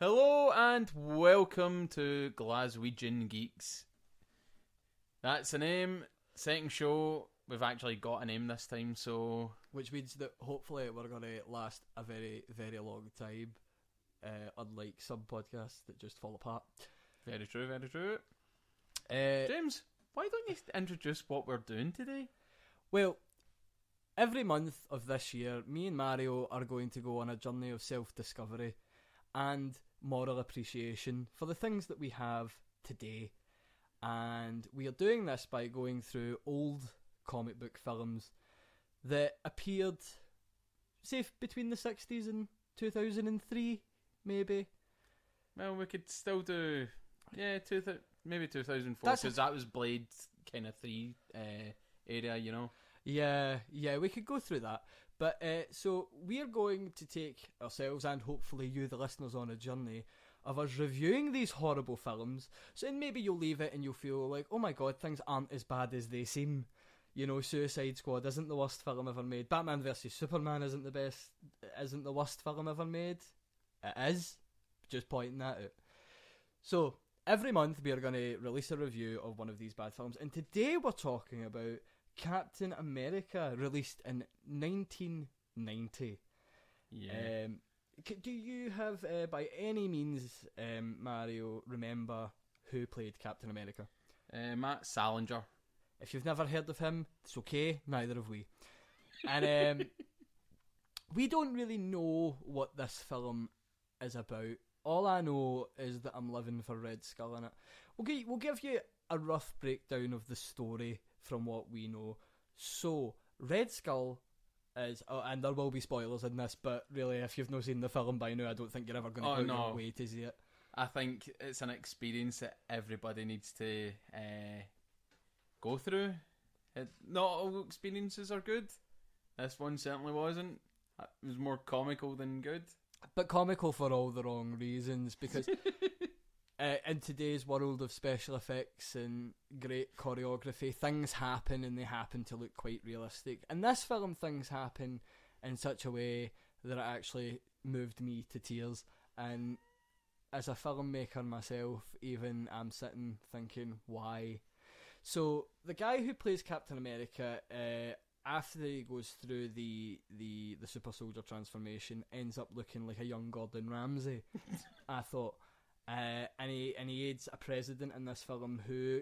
Hello and welcome to Glaswegian Geeks. That's the name. Second show. We've actually got a name this time, so Which means that hopefully we're going to last a very, very long time. Uh, unlike some podcasts that just fall apart. very true, very true. Uh, James, why don't you introduce what we're doing today? well, every month of this year, me and Mario are going to go on a journey of self discovery and moral appreciation for the things that we have today. And we are doing this by going through old comic book films that appeared, say, between the 60s and 2003, maybe. Well, we could still do, yeah, two th- maybe 2004, That's- because that was Blade kind of 3 uh, area, you know? Yeah, yeah, we could go through that. But uh, so we're going to take ourselves and hopefully you, the listeners, on a journey of us reviewing these horrible films. So and maybe you'll leave it and you'll feel like, oh my god, things aren't as bad as they seem. You know, Suicide Squad isn't the worst film ever made. Batman vs Superman isn't the best, isn't the worst film ever made. It is. Just pointing that out. So every month we are going to release a review of one of these bad films, and today we're talking about Captain America, released in 1990. Yeah. Um, do you have, uh, by any means, um, Mario, remember who played Captain America? uh, Matt Salinger. If you've never heard of him, it's okay. Neither have we. And um, we don't really know what this film is about. All I know is that I'm living for Red Skull in it. We'll, gi- we'll give you a rough breakdown of the story from what we know. So, Red Skull is, oh, and there will be spoilers in this, but really, if you've not seen the film by now, I don't think you're ever going to Oh, go no. your way to see it. I think it's an experience that everybody needs to uh, go through. It, not all experiences are good. This one certainly wasn't. It was more comical than good. but comical for all the wrong reasons because uh, in today's world of special effects and great choreography things happen and they happen to look quite realistic. And this film things happen in such a way that it actually moved me to tears. And as a filmmaker myself even I'm sitting thinking why? So the guy who plays Captain America uh, after he goes through the, the, the super soldier transformation, ends up looking like a young Gordon Ramsay. I thought, uh, and he and he aids a president in this film who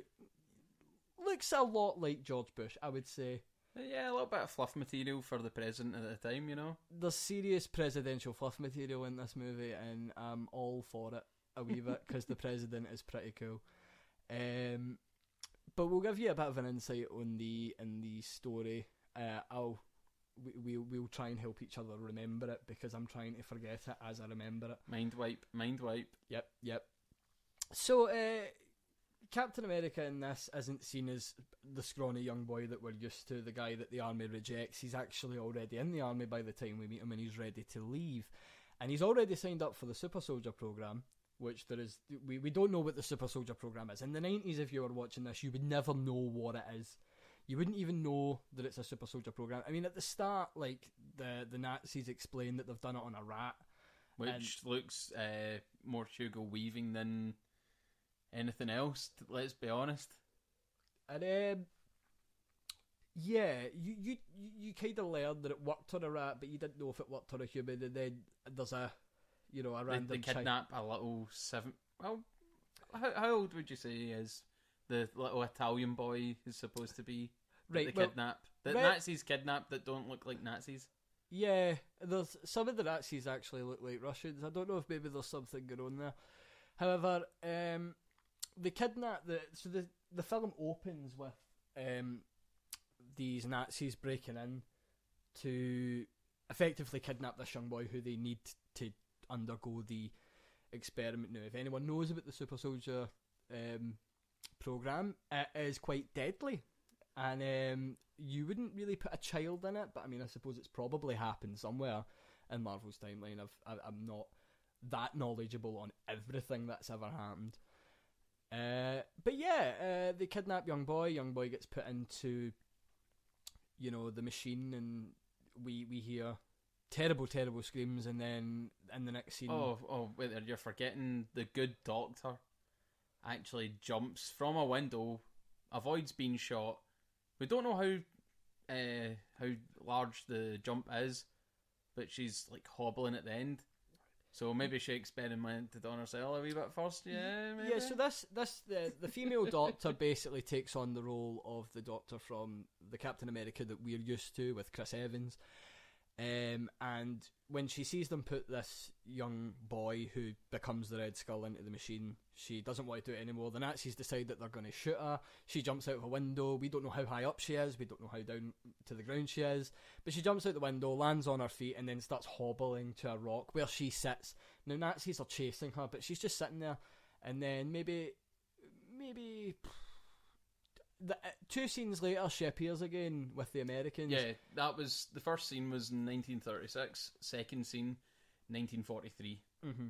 looks a lot like George Bush. I would say Yeah, a little bit of fluff material for the president at the time, you know. there's serious presidential fluff material in this movie, and I'm all for it a wee bit because the president is pretty cool. Um, but we'll give you a bit of an insight on the in the story. Uh, I'll we we we'll try and help each other remember it because I'm trying to forget it as I remember it. Mind wipe, mind wipe. Yep, yep. So, uh, Captain America in this isn't seen as the scrawny young boy that we're used to, the guy that the army rejects. He's actually already in the army by the time we meet him and he's ready to leave. And he's already signed up for the Super Soldier program, which there is. We, we don't know what the Super Soldier program is. In the 90s, if you were watching this, you would never know what it is. You wouldn't even know that it's a Super Soldier program. I mean, at the start, like, the, the Nazis explain that they've done it on a rat. Which looks uh, more Hugo Weaving than anything else, let's be honest. And um, yeah, you you you, kind of learned that it worked on a rat, but you didn't know if it worked on a human. And then there's a, you know, a random they chi- kidnap a little seven. Well, how, how old would you say he is? The little Italian boy is supposed to be that Right, they well, kidnap. That Red- Nazis kidnap that don't look like Nazis. Yeah, there's some of the Nazis actually look like Russians. I don't know if maybe there's something going on there. However, um, they kidnap the so the the film opens with um, these Nazis breaking in to effectively kidnap this young boy who they need to undergo the experiment. Now, if anyone knows about the Super Soldier um, program, it is quite deadly and um, you wouldn't really put a child in it, but I mean, I suppose it's probably happened somewhere in Marvel's timeline. I've, I, I'm not that knowledgeable on everything that's ever happened. Uh, but yeah, uh, they kidnap young boy. Young boy gets put into, you know, the machine, and we we hear terrible, terrible screams, and then in the next scene, Oh, oh, wait, there, you're forgetting the good doctor actually jumps from a window, avoids being shot. We don't know how uh, how large the jump is, but she's like hobbling at the end. So maybe she experimented on herself a wee bit first. Yeah, maybe. Yeah, so this this the the female doctor basically takes on the role of the doctor from the Captain America that we're used to with Chris Evans. Um, and when she sees them put this young boy who becomes the Red Skull into the machine, she doesn't want to do it anymore. The Nazis decide that they're going to shoot her. She jumps out of a window. We don't know how high up she is. We don't know how down to the ground she is. But she jumps out the window, lands on her feet, and then starts hobbling to a rock where she sits. Now Nazis are chasing her, but she's just sitting there. And then maybe, maybe the, uh, two scenes later, she appears again with the Americans. yeah, that was the first scene was in 1936. Second scene, 1943. hmm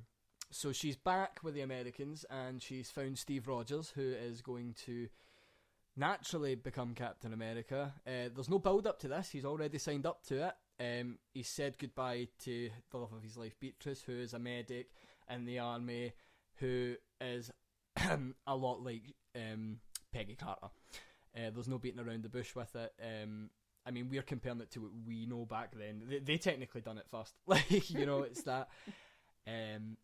So she's back with the Americans, and she's found Steve Rogers, who is going to naturally become Captain America. Uh, there's no build up to this; he's already signed up to it. Um, he said goodbye to the love of his life, Beatrice, who is a medic in the army, who is a lot like um, Peggy Carter. Uh, there's no beating around the bush with it. Um, I mean, we're comparing it to what we know back then. They, they technically done it first, like you know, it's that. Um,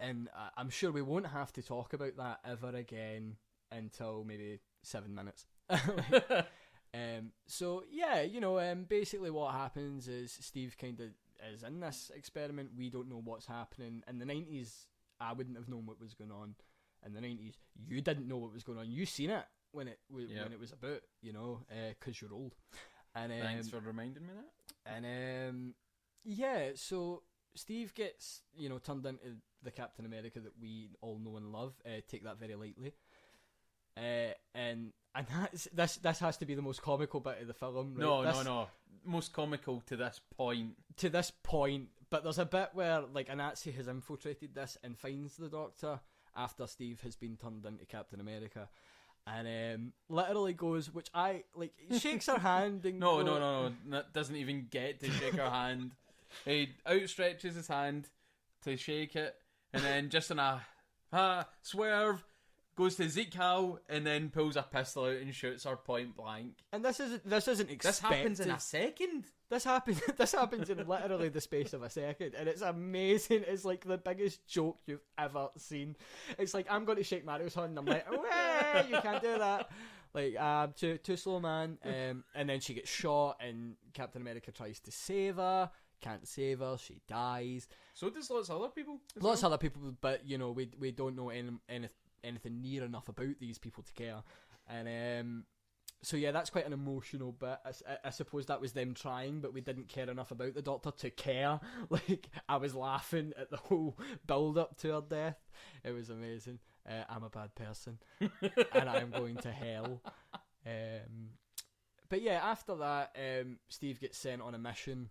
and I'm sure we won't have to talk about that ever again until maybe seven minutes. um, so yeah, you know, um, basically what happens is Steve kind of is in this experiment. We don't know what's happening. In the nineties, I wouldn't have known what was going on. In the nineties, you didn't know what was going on. You seen it when it w- Yep. when it was about, you know, because you're old. And um, Thanks for reminding me that. and um, yeah, so Steve gets you know turned into the Captain America that we all know and love. Uh, take that very lightly. Uh, and and that's, this this has to be the most comical bit of the film. Right? No, This- no, no. Most comical to this point. To this point, but there's a bit where like a Nazi has infiltrated this and finds the Doctor after Steve has been turned into Captain America. And um, literally goes, which I like, shakes her hand and No, no, no, no. That doesn't even get to shake her hand. He outstretches his hand to shake it, and then just in a ah, swerve, goes to Sieg Heil, and then pulls a pistol out and shoots her point blank. And this isn't this isn't expected. This happens in a second. This happens. This happens in literally the space of a second, and it's amazing. It's like the biggest joke you've ever seen. It's like I'm going to shake Mario's hand, and I'm like, "Wah, you can't do that." Like, um, too too slow, man. Um, and then she gets shot, and Captain America tries to save her. Can't save her. She dies. So does lots of other people. Lots well. of other people, but you know, we we don't know any, any anything near enough about these people to care. And um, so yeah, that's quite an emotional bit. I suppose that was them trying, but we didn't care enough about the Doctor to care. Like I was laughing at the whole build up to her death. It was amazing. Uh, I'm a bad person, and I'm going to hell. Um, but yeah, after that, um, Steve gets sent on a mission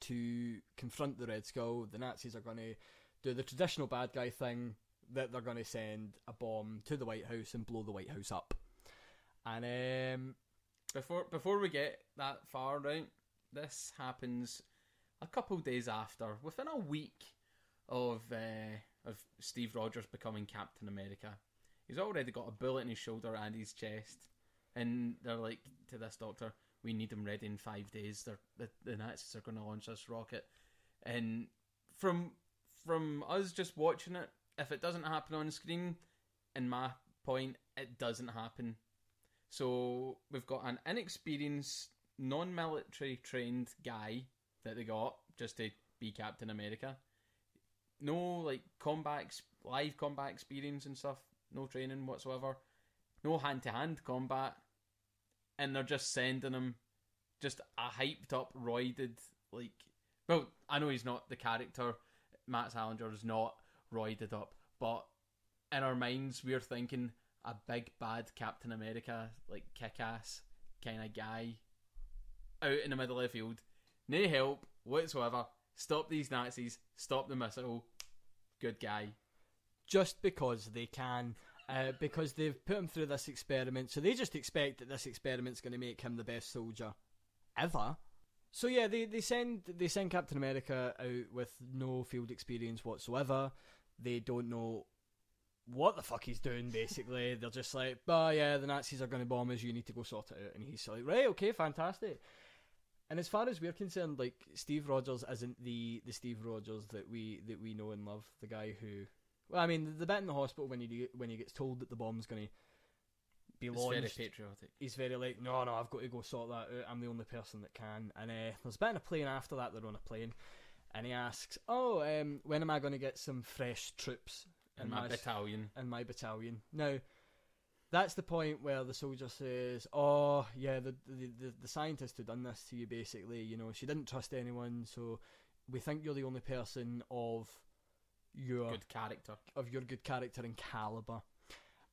to confront the Red Skull. The Nazis are going to do the traditional bad guy thing that they're going to send a bomb to the White House and blow the White House up. And um, Before before we get that far, right? This happens a couple days after, within a week of uh, of Steve Rogers becoming Captain America. He's already got a bullet in his shoulder and his chest, and they're like to this doctor, "We need him ready in five days. They're, the the Nazis are going to launch this rocket." And from from us just watching it, if it doesn't happen on screen, in my point, it doesn't happen. So we've got an inexperienced, non-military trained guy that they got just to be Captain America. No like combat, live combat experience and stuff. No training whatsoever. No hand-to-hand combat, and they're just sending him just a hyped up, roided like. Well, I know he's not the character. Matt Salinger is not roided up, but in our minds we're thinking a big bad Captain America, like kick ass kind of guy out in the middle of the field. No help whatsoever. Stop these Nazis. Stop the missile. Good guy. just because they can, uh, because they've put him through this experiment, so they just expect that this experiment's going to make him the best soldier ever. So yeah, they, they send they send Captain America out with no field experience whatsoever. They don't know what the fuck he's doing. Basically, they're just like, "Bah, yeah, the Nazis are going to bomb us. You need to go sort it out." And he's like, "Right, okay, fantastic." And as far as we're concerned, like Steve Rogers isn't the the Steve Rogers that we that we know and love. The guy who, well, I mean, the bit in the hospital when he when he gets told that the bomb's going to be It's launched very patriotic. he's very like, no, no, I've got to go sort that out. I'm the only person that can. And uh, there's a bit in a plane after that. They're on a plane, and he asks, "Oh, um, when am I going to get some fresh troops In my battalion. in my battalion?" Now, that's the point where the soldier says, "Oh, yeah, the the the, the scientist who done this to you, basically, you know, she didn't trust anyone, so we think you're the only person of your Good character. of your good character and caliber,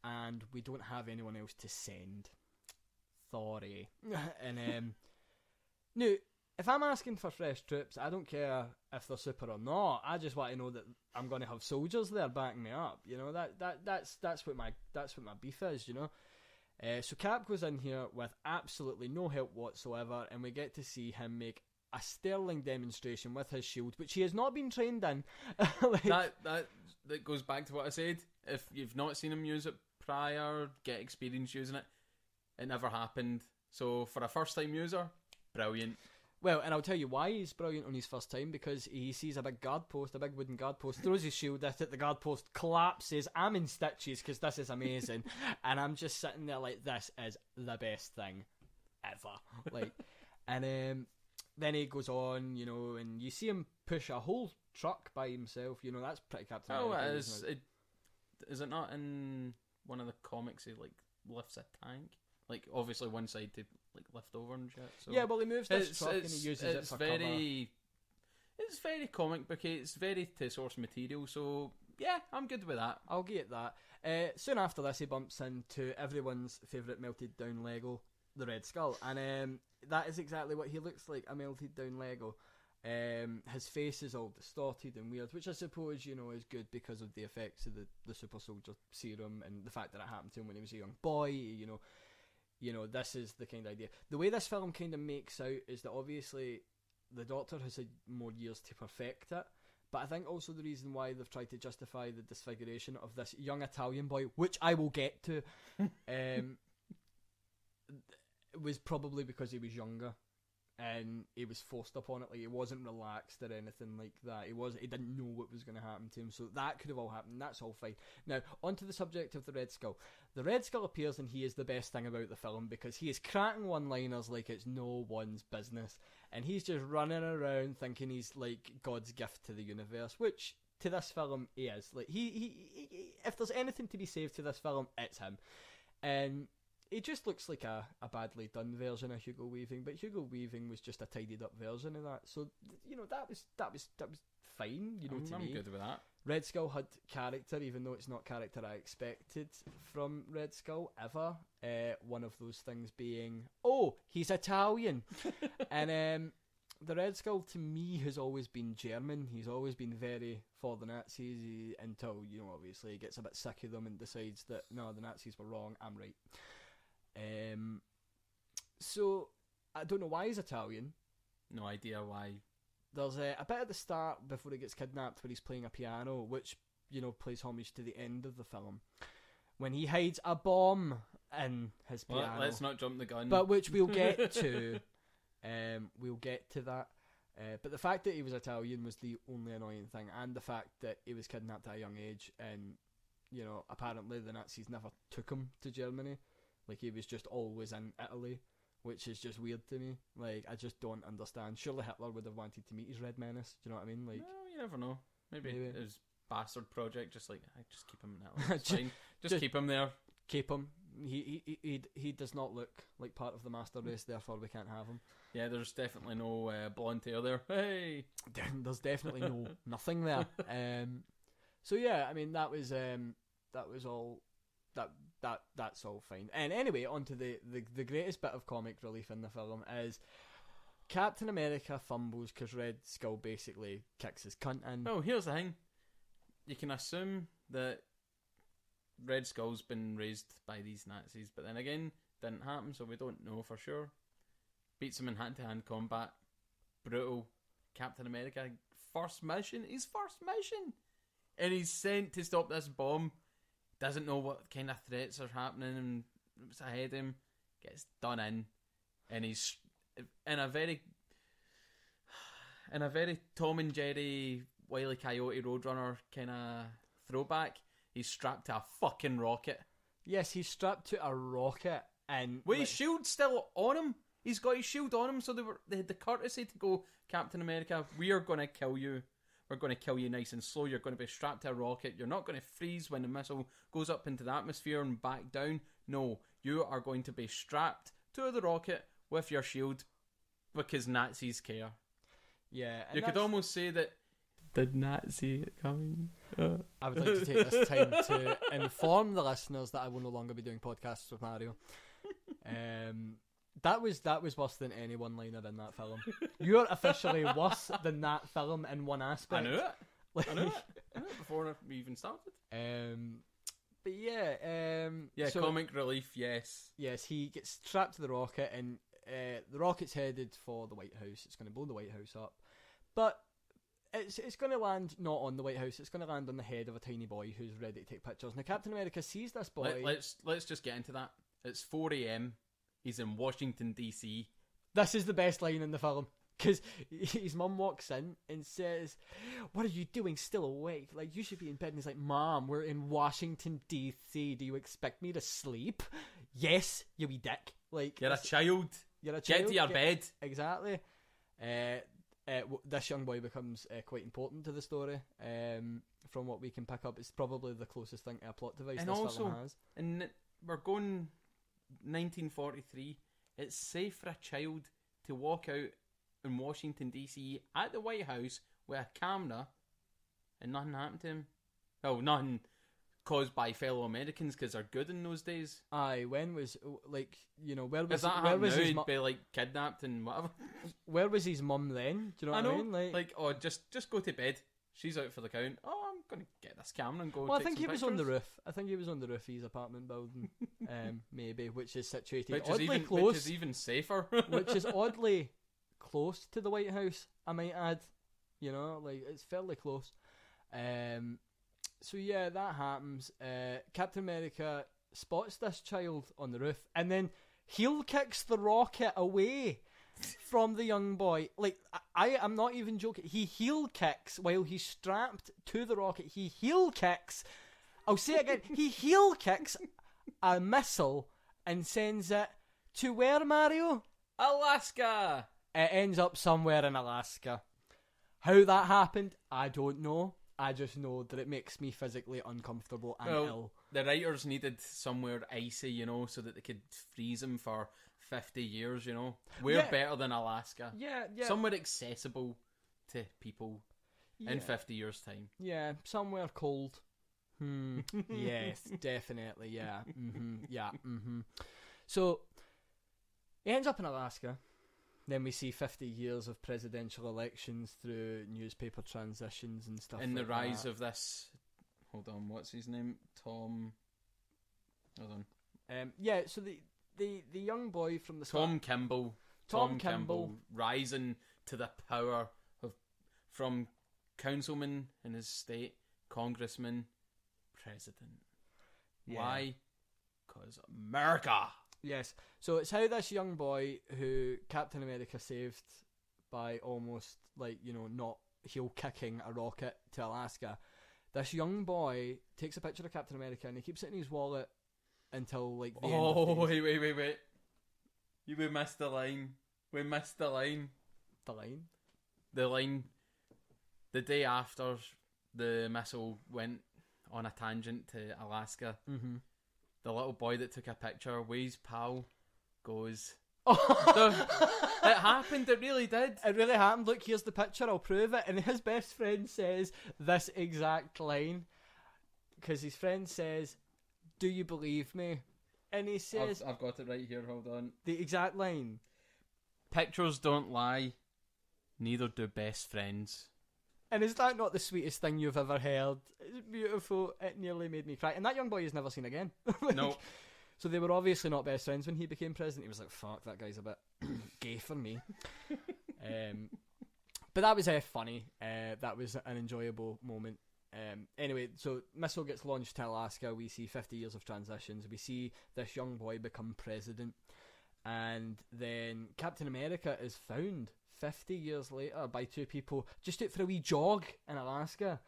and we don't have anyone else to send. Sorry. and um, now, if I'm asking for fresh troops, I don't care if they're super or not. I just want to know that I'm going to have soldiers there backing me up. You know that that that's that's what my that's what my beef is. You know. Uh, so Cap goes in here with absolutely no help whatsoever, and we get to see him make a sterling demonstration with his shield, which he has not been trained in. Like- that that that goes back to what I said. If you've not seen him use it prior, get experience using it. It never happened. So for a first time user, brilliant. Well, and I'll tell you why he's brilliant on his first time because he sees a big guard post, a big wooden guard post, throws his shield at it, the guard post collapses. I'm in stitches because this is amazing, and I'm just sitting there like, this is the best thing ever. Like, and um, then he goes on, you know, and you see him push a whole truck by himself. You know, that's pretty Captain Oh, America, it is. It, is it not in one of the comics? He like lifts a tank. Like obviously one side to like lift over and shit. So yeah, well, he moves this it's, truck and he uses it for very. cover. It's very comic booky. It's very to source material. So yeah, I'm good with that. I'll get that. Uh, soon after this, he bumps into everyone's favourite melted down Lego, the Red Skull, and um, that is exactly what he looks like—a melted down Lego. Um, his face is all distorted and weird, which I suppose you know is good because of the effects of the, the super soldier serum and the fact that it happened to him when he was a young boy. You know, you know this is the kind of idea. The way this film kind of makes out is that obviously the Doctor has had more years to perfect it. But I think also the reason why they've tried to justify the disfiguration of this young Italian boy, which I will get to, um, was probably because he was younger and he was forced upon it. Like he wasn't relaxed or anything like that. He was he didn't know what was going to happen to him. So that could have all happened. That's all fine. Now onto the subject of the Red Skull. The Red Skull appears and he is the best thing about the film because he is cracking one-liners like it's no one's business, and he's just running around thinking he's like God's gift to the universe, which. To this film, he is like he, he, he. If there's anything to be saved to this film, it's him, and he just looks like a, a badly done version of Hugo Weaving, but Hugo Weaving was just a tidied up version of that. So you know that was that was that was fine. You know, I'm, to I'm me, good with that. Red Skull had character, even though it's not character I expected from Red Skull ever. Uh, one of those things being, oh, he's Italian, and um, the Red Skull to me has always been German. He's always been very for the Nazis he, until you know obviously he gets a bit sick of them and decides that no, the Nazis were wrong. I'm right. Um, so I don't know why he's Italian. No idea why. There's a, a bit at the start before he gets kidnapped where he's playing a piano, which you know plays homage to the end of the film when he hides a bomb in his Well, piano. let's not jump the gun. but which we'll get to. Um, we'll get to that. Uh, but the fact that he was Italian was the only annoying thing, and the fact that he was kidnapped at a young age, and you know apparently the Nazis never took him to Germany, like he was just always in Italy, which is just weird to me. Like I just don't understand. Surely Hitler would have wanted to meet his Red Menace. Do you know what I mean? Like well, you never know. Maybe, Maybe. it was bastard project. Just like I just keep him in that. It's Ju- fine. Just, just- keep him there. keep him. He he, he he he does not look like part of the master race, therefore we can't have him. Yeah, there's definitely no uh, blonde hair there. Hey, There's definitely no nothing there. Um, so yeah, I mean that was um, that was all that that that's all fine. And anyway, onto the, the the greatest bit of comic relief in the film is Captain America fumbles because Red Skull basically kicks his cunt in. well, here's the thing. You can assume that Red Skull's been raised by these Nazis, but then again, didn't happen, so we don't know for sure. Beats him in hand-to-hand combat. brutal Captain America first mission, his first mission, and he's sent to stop this bomb. Doesn't know what kind of threats are happening and what's ahead of him. Gets done in, and he's in a very, in a very Tom and Jerry, Wiley Coyote Roadrunner kind of throwback. He's strapped to a fucking rocket. Yes, he's strapped to a rocket and With like- his shield still on him. He's got his shield on him, so they were they had the courtesy to go, Captain America, we are gonna kill you. We're gonna kill you nice and slow. You're gonna be strapped to a rocket. You're not gonna freeze when the missile goes up into the atmosphere and back down. No, you are going to be strapped to the rocket with your shield because Nazis care. yeah, and you could almost say that the Nazi coming. Uh. I would like to take this time to inform the listeners that I will no longer be doing podcasts with Mario. Um, that was that was worse than any one liner in that film. You're officially worse than that film in one I aspect. knew it. Like, I knew it. I knew it before we even started. Um, but yeah, um, Yeah, so- comic relief. Yes. Yes, he gets trapped to the rocket, and uh, the rocket's headed for the White House. It's going to blow the White House up, but it's it's going to land not on the White House. It's going to land on the head of a tiny boy who's ready to take pictures. Now, Captain America sees this boy. Let, let's let's just get into that. It's four a.m. He's in Washington D.C. This is the best line in the film because his mum walks in and says, "What are you doing still awake? Like you should be in bed." And he's like, "Mom, we're in Washington D.C. Do you expect me to sleep?" Yes, you wee dick. Like You're a child. you're a child. Get to your get- bed. Exactly. Uh, uh, this young boy becomes uh, quite important to the story. Um, from what we can pick up, it's probably the closest thing to a plot device And this also- film has. And we're going 1943. It's safe for a child to walk out in Washington D.C. at the White House with a camera, and nothing happened to him. Oh, nothing caused by fellow Americans because they're good in those days. Aye, when was like you know where was If that where was now, his mu- be like kidnapped and whatever. where was his mum then? Do you know I what I, know. mean? Like, Like, oh, just just go to bed. She's out for the count. Oh, I'm gonna get this camera and go. well, I think he was on the roof. I think he was on the roof of his apartment building, um, maybe, which is situated which is oddly even close, which is even safer. which is oddly close to the White House. I might add, you know, like it's fairly close. Um, so yeah, that happens. Uh, Captain America spots this child on the roof, and then heel kicks the rocket away from the young boy. Like I, am not even joking. He heel kicks while he's strapped to the rocket. He heel kicks. I'll say it again. he heel kicks a missile and sends it to where Mario? Alaska. It ends up somewhere in Alaska. How that happened, I don't know. I just know that it makes me physically uncomfortable and Well, ill. the writers needed somewhere icy, you know, so that they could freeze him for fifty years. You know, we're Yeah. better than Alaska. Yeah, yeah, Somewhere accessible to people yeah, in fifty years' time. yeah, somewhere cold. Hmm. yes, definitely. Yeah. hmm Yeah. hmm So he ends up in Alaska. Then we see 50 years of presidential elections through newspaper transitions and stuff. In the rise that. of this, hold on, what's his name? Tom. Hold on, um, yeah. So the the the young boy from the start- Tom Kimball. Tom Kimball. rising to the power of from councilman in his state, congressman, president. Yeah. Why? Because America. Yes. So it's how this young boy who Captain America saved by almost like, you know, not heel kicking a rocket to Alaska. This young boy takes a picture of Captain America and he keeps it in his wallet until like the Oh wait, wait, wait, wait! You we missed the line. We missed the line. the line. The line. The day after the missile went on a tangent to Alaska, Mm-hmm. the little boy that took a picture, Way's pal, goes. Oh, It happened. It really did. it really happened. Look, here's the picture. I'll prove it. And his best friend says this exact line because his friend says, "Do you believe me?" And he I've, says I've got it right here. Hold on. the exact line. Pictures don't lie. Neither do best friends. And is that not the sweetest thing you've ever heard? It's beautiful. It nearly made me cry. And that young boy is never seen again. Like, No. So they were obviously not best friends when he became president. He was like, "Fuck, that guy's a bit gay for me." um, but that was uh, funny. Uh, that was an enjoyable moment. Um, anyway, so missile gets launched to Alaska. We see 50 years of transitions. We see this young boy become president, and then Captain America is found 50 years later by two people just out for a wee jog in Alaska,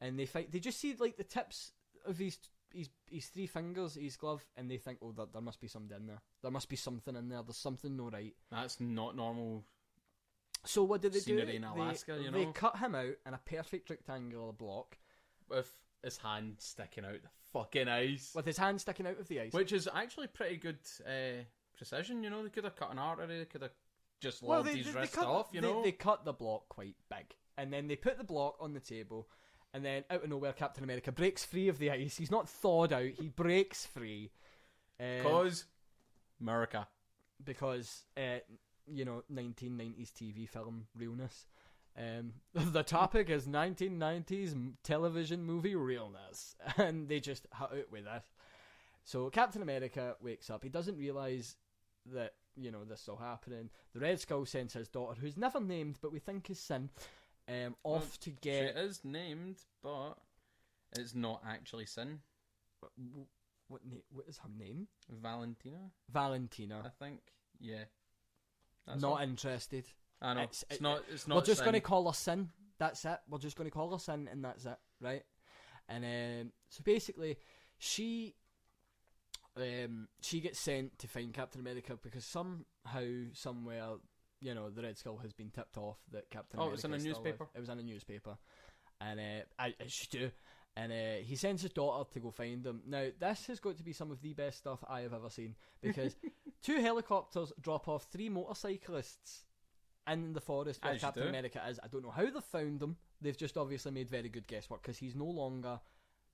and they fight. They just see like the tips of his his his three fingers, his glove, and they think, oh, there, there must be something in there. There must be something in there. There's something no right. That's not normal. So what did they do? in Alaska, they, you they cut him out in a perfect rectangular block With his hand sticking out the fucking ice. with his hand sticking out of the ice. Which is actually pretty good uh, precision, you know. They could have cut an artery, they could have just lobbed his wrist cut, off, you they, know. They cut the block quite big, and then they put the block on the table, and then out of nowhere, Captain America breaks free of the ice. He's not thawed out; he breaks free. Um, Because America. because uh, you know 1990s TV film realness. Um, the topic is 1990s television movie realness, and they just out with this. So Captain America wakes up. He doesn't realize that you know this is all happening. The Red Skull sends his daughter, who's never named, but we think is Sin, um, Well, off to get She is named, but it's not actually Sin. what? Na- what is her name? Valentina, Valentina. I think. Yeah. That's Not all. interested. I know. it's- It's, not. It's not. We're just going to call her Sin. That's it. We're just going to call her Sin, and that's it, right? And um, so basically, she um, she gets sent to find Captain America because somehow, somewhere, you know, the Red Skull has been tipped off that Captain Oh, it America. was in a is newspaper? alive. It was in a newspaper, and uh, I, I should do. And uh, he sends his daughter to go find him. Now, this has got to be some of the best stuff I have ever seen because two helicopters drop off three motorcyclists in the forest where As Captain. America is. I don't know how they found them. They've just obviously made very good guesswork because he's no longer,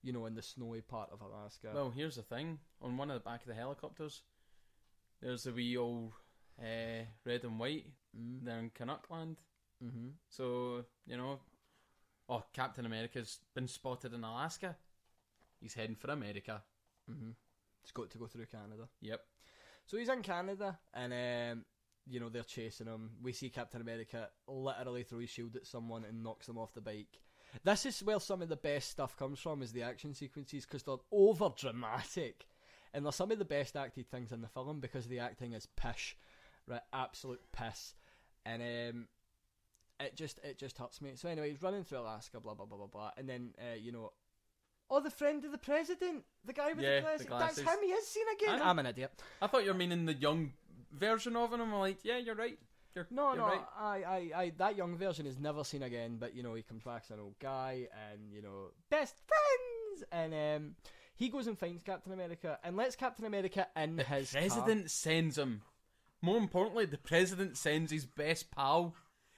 you know, in the snowy part of Alaska. Well, here's the thing. On one of the back of the helicopters, there's a wee old uh, red and white. mm. They're in Canuckland. mm-hmm. So, you know, oh, Captain America's been spotted in Alaska. He's heading for America. Mm-hmm. It's got to go through Canada. Yep. So he's in Canada, and um, you know they're chasing him. We see Captain America literally throw his shield at someone and knocks them off the bike. This is where some of the best stuff comes from, is the action sequences because they're over dramatic, and they're some of the best acted things in the film because the acting is pish, right? Absolute piss, and um, it just it just hurts me. So anyway, he's running through Alaska, blah blah blah blah blah, and then uh, you know. Oh, the friend of the president, the guy with Yeah, the the glasses. That's him. He is seen again. know. I'm an idiot. I thought you were meaning the young version of him. I'm like, yeah, you're right. You're, No, you're no, right. I, I, I, that young version is never seen again. But you know, he comes back as an old guy, and you know, best friends. And um, he goes and finds Captain America and lets Captain America in The his car. president sends him. More importantly, the president sends his best pal.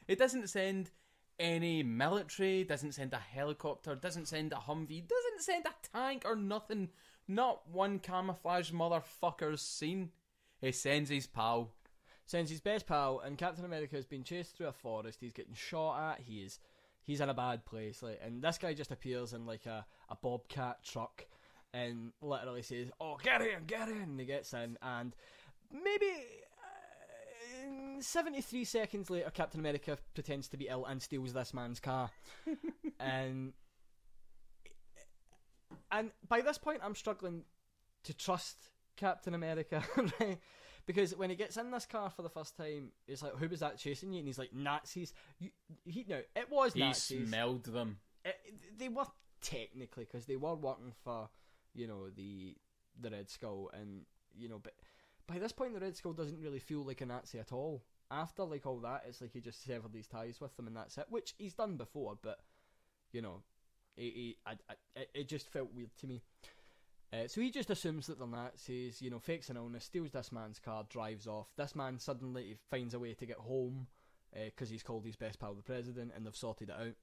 It doesn't send any military, doesn't send a helicopter, doesn't send a Humvee, doesn't send a tank or nothing. Not one camouflage motherfucker's seen. He sends his pal. Sends his best pal, and Captain America has been chased through a forest. He's getting shot at. He is, he's in a bad place. Like, and this guy just appears in like a, a bobcat truck, and literally says, "Oh, get in, get in!" And he gets in, and maybe. uh, 73 seconds later, Captain America pretends to be ill and steals this man's car. and and by this point, I'm struggling to trust Captain America, right? Because when he gets in this car for the first time, it's like, who was that chasing you? And he's like, Nazis. You, he no, it was He Nazis. smelled them. It- they were technically because they were working for, you know, the the Red Skull, and you know, but by this point, the Red Skull doesn't really feel like a Nazi at all. After like all that, it's like he just severed these ties with them, and that's it. Which he's done before, but you know, he, he, I, I, it- it just felt weird to me. Uh, so he just assumes that they're Nazis, you know, fakes an illness, steals this man's car, drives off. This man suddenly finds a way to get home because he's called his best pal the president, and they've sorted it out.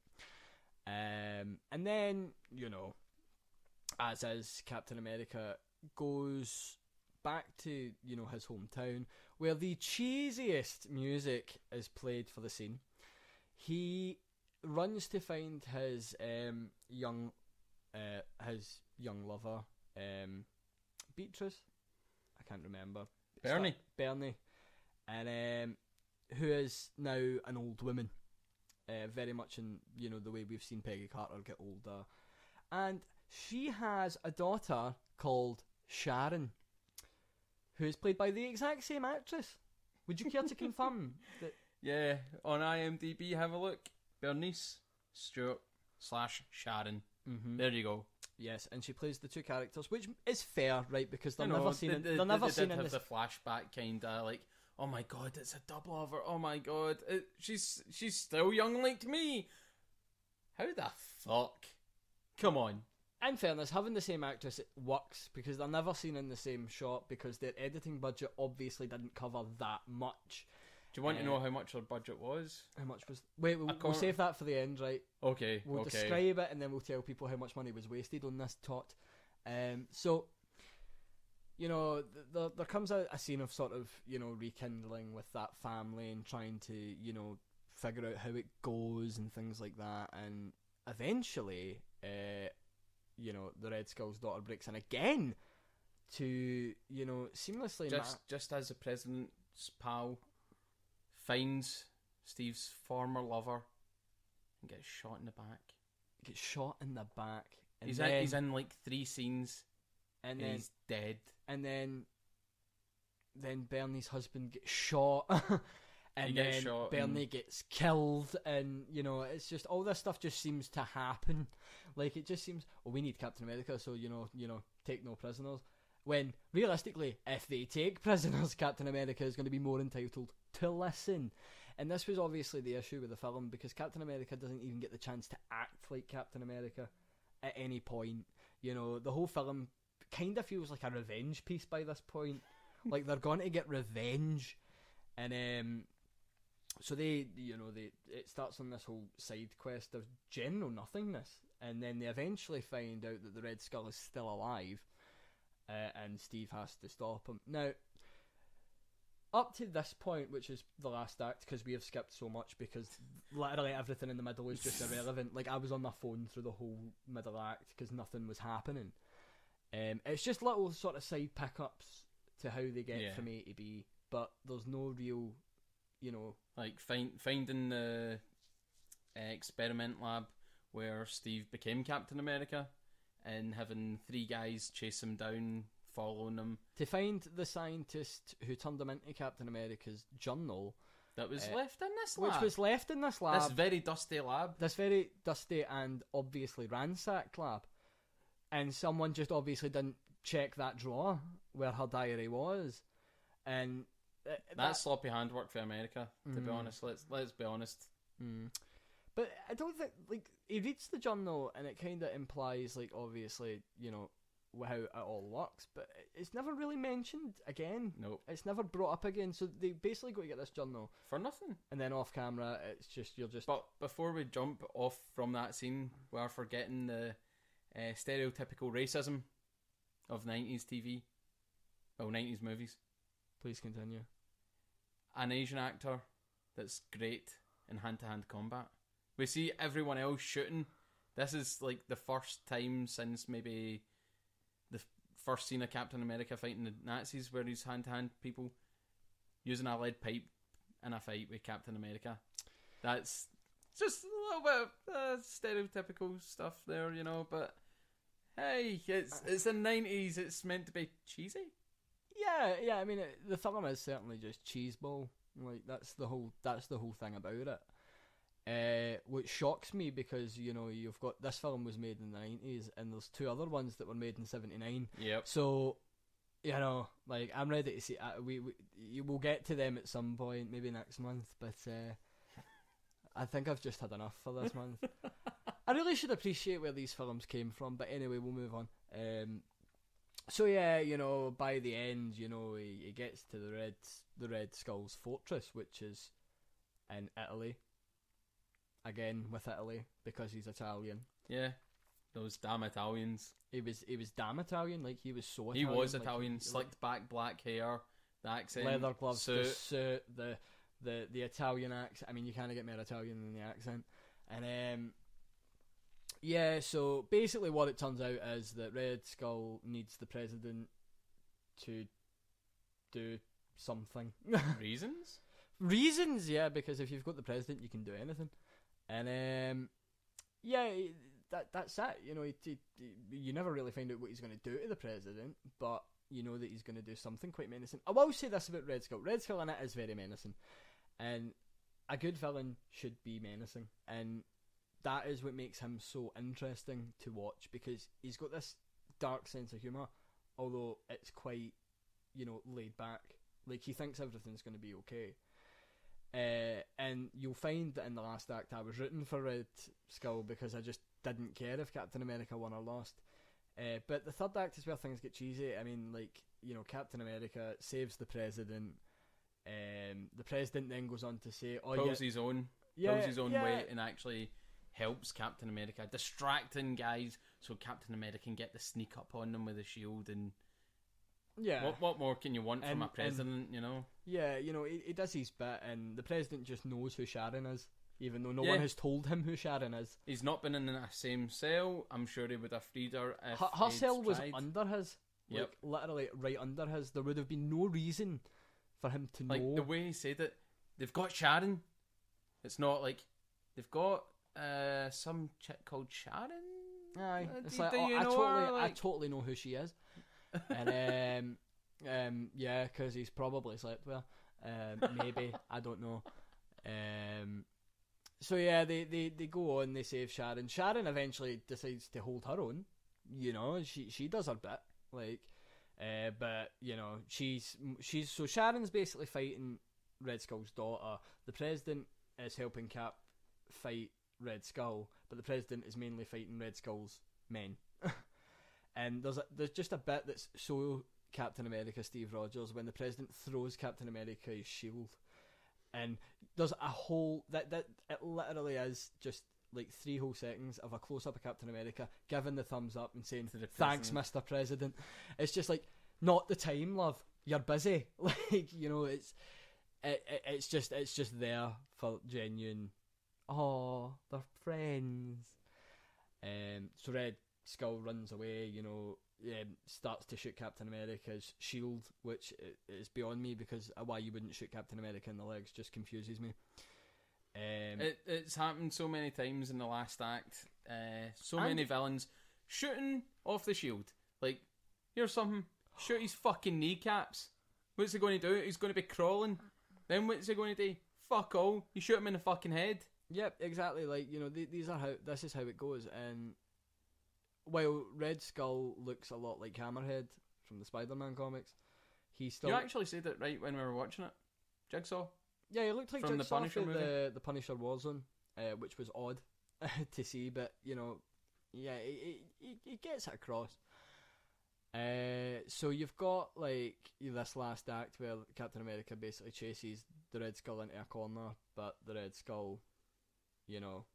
Um, and then, you know, as is Captain America goes back to you know his hometown where the cheesiest music is played for the scene. He runs to find his um, young uh, his young lover um, Beatrice. I can't remember. Bernie. Bernie, and um, who is now an old woman. uh, very much in you know the way we've seen Peggy Carter get older, and she has a daughter called Sharon, who is played by the exact same actress. Would you care to confirm that? Yeah, on IMDb, have a look. Bernice Stewart slash Sharon. Mm-hmm. There you go. Yes, and she plays the two characters, which is fair, right? Because they're You know, never seen. they, in, they- they're never they seen did in have this. the flashback kind of like, oh my god, it's a double of her. Oh my god, it, she's she's still young like me. How the fuck? Come on. In fairness, having the same actress it works because they're never seen in the same shot because their editing budget obviously didn't cover that much. Do you want to Uh, know how much our budget was? How much was? Wait, we'll, we'll save that for the end, right? Okay, We'll okay. describe it and then we'll tell people how much money was wasted on this tot. Um, so, you know, th- there, there comes a, a scene of sort of, you know, rekindling with that family and trying to, you know, figure out how it goes and things like that. And eventually, uh, you know, the Red Skull's daughter breaks in again to, you know, seamlessly ma- just just as the president's pal finds Steve's former lover and gets shot in the back. get shot in the back. And He's then, in, he's in like three scenes and and then he's dead. and then then Bernie's husband gets shot and He then shot Bernie and- gets killed and you know it's just all this stuff just seems to happen like it just seems oh we need Captain America so you know you know take no prisoners when realistically if they take prisoners Captain America is going to be more entitled to listen and this was obviously the issue with the film because Captain America doesn't even get the chance to act like Captain America at any point you know the whole film kind of feels like a revenge piece by this point. like they're going to get revenge, and um, so they, you know, they it starts on this whole side quest of general nothingness, and then they eventually find out that the Red Skull is still alive, uh, and Steve has to stop him. Now, up to this point, which is the last act, because we have skipped so much, because literally everything in the middle is just irrelevant. Like I was on my phone through the whole middle act because nothing was happening. Um, it's just little sort of side pickups to how they get Yeah. from A to B, but there's no real, you know, Like find finding the uh, experiment lab where Steve became Captain America and having three guys chase him down, following him. to find the scientist who turned him into Captain America's journal, That was Uh, left in this lab. which was left in this lab, this very dusty lab. this very dusty and obviously ransacked lab, and someone just obviously didn't check that drawer where her diary was, and uh, That's that- sloppy handwork for America. To be Mm. honest, let's let's be honest. Mm. But I don't think like he reads the journal and it kind of implies like obviously you know how it all works, but it's never really mentioned again. Nope, It's never brought up again. So they basically go to get this journal, for nothing. and then off camera, it's just you're just But before we jump off from that scene, we are forgetting the uh, stereotypical racism of nineties TV, well nineties movies. please continue. An Asian actor that's great in hand to hand combat. We see everyone else shooting. This is like the first time since maybe first seen a Captain America fighting the Nazis where he's hand to hand people using a lead pipe in a fight with Captain America. That's just a little bit of uh, stereotypical stuff there, you know, but hey, it's it's the 90s, it's meant to be cheesy. Yeah, yeah. I mean, it, the film is certainly just cheeseball. Like that's the whole that's the whole thing about it. Uh, which shocks me because you know you've got this film was made in the nineties and there's two other ones that were made in seventy nine. Yep. So, you know, like I'm ready to see. Uh, we, we you will get to them at some point, maybe next month. But uh, I think I've just had enough for this month. I really should appreciate where these films came from. But anyway, we'll move on. Um, so yeah, you know, by the end, you know, he, he gets to the red the Red Skull's fortress, which is in Italy. Again with Italy because he's Italian. Yeah. Those damn Italians. He was he was damn Italian, like he was so. He was like, Italian, like, slicked back black hair, the accent, leather gloves, the suit. suit, the the the Italian accent. I mean, you kind of get more Italian than the accent, and um, yeah. So basically, what it turns out is that Red Skull needs the president to do something. reasons. Reasons, yeah, because if you've got the president, you can do anything. And um, yeah, that that's it. You know, he, he, you never really find out what he's going to do to the president, but you know that he's going to do something quite menacing. I will say this about Red Skull: Red Skull in it is very menacing, and a good villain should be menacing, and that is what makes him so interesting to watch because he's got this dark sense of humor, although it's quite, you know, laid back. Like he thinks everything's going to be okay. Uh, and you'll find that in the last act, I was rooting for Red Skull because I just didn't care if Captain America won or lost. Uh, but the third act is where things get cheesy. I mean, like you know, Captain America saves the president. Um, the president then goes on to say, "Oh pulls yeah, his own, yeah, pulls his own yeah. weight, and actually helps Captain America, distracting guys so Captain America can get the sneak up on them with a shield. And yeah, what what more can you want from And- a and- president? you know, yeah." You know, he, he does his bit, and the president just knows who Sharon is, even though no Yeah. one has told him who Sharon is. he's not been in the same cell. I'm sure he would have freed her if Her, her cell was under his, Yep. like literally right under his. There would have been no reason for him to like know. the way he said it. They've got Sharon. It's not like they've got uh some chick called Sharon. Aye, Uh, it's do- like do oh, I totally, her? I totally know who she is, and um, um, yeah, because he's probably slept well. Um, maybe I don't know. Um, so yeah, they, they, they go on, they save Sharon. Sharon eventually decides to hold her own. You know, she she does her bit, like, uh, but you know, she's she's so Sharon's basically fighting Red Skull's daughter. The president is helping Cap fight Red Skull, but the president is mainly fighting Red Skull's men. And there's a, there's just a bit that's so Captain America Steve Rogers when the president throws Captain America's shield, and there's a whole that that it literally is just like three whole seconds of a close up of Captain America giving the thumbs up and saying To the thanks. Mister President. It's just like not the time, love. You're busy. Like you know, it's it, it, it's just it's just there for genuine. Oh, they're friends. Um, so Red Skull runs away. You know, um, starts to shoot Captain America's shield, which is beyond me because why you wouldn't shoot Captain America in the legs just confuses me. Um, It, it's happened so many times in the last act. Uh, so many villains shooting off the shield. Like, here's something. Shoot his fucking kneecaps. What's he going to do? He's going to be crawling. Then what's he going to do? Fuck all. You shoot him in the fucking head. Yep, exactly. Like you know, th- these are how this is how it goes. And while Red Skull looks a lot like Hammerhead from the Spider-Man comics, he still You actually said it right when we were watching it. Jigsaw. yeah, he looked like from the Jigsaw Punisher for movie. the the Punisher Warzone, uh, which was odd to see, but you know, yeah, it, it, it gets it across. Uh, so you've got like this last act where Captain America basically chases the Red Skull into a corner, but the Red Skull, you know,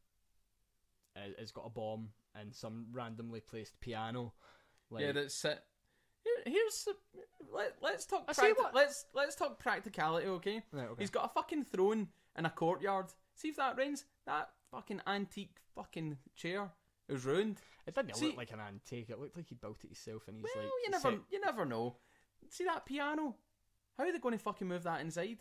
has got a bomb and some randomly placed piano. Like, yeah, that's it. Here, here's let, let's talk. I see practi- what- Let's let's talk practicality, okay? Right, okay. He's got a fucking throne in a courtyard. See if that rains. That fucking antique fucking chair is ruined. it didn't see- look like an antique. It looked like he built it himself, and he's Well, like, you never set- you never know. See that piano? How are they going to fucking move that inside?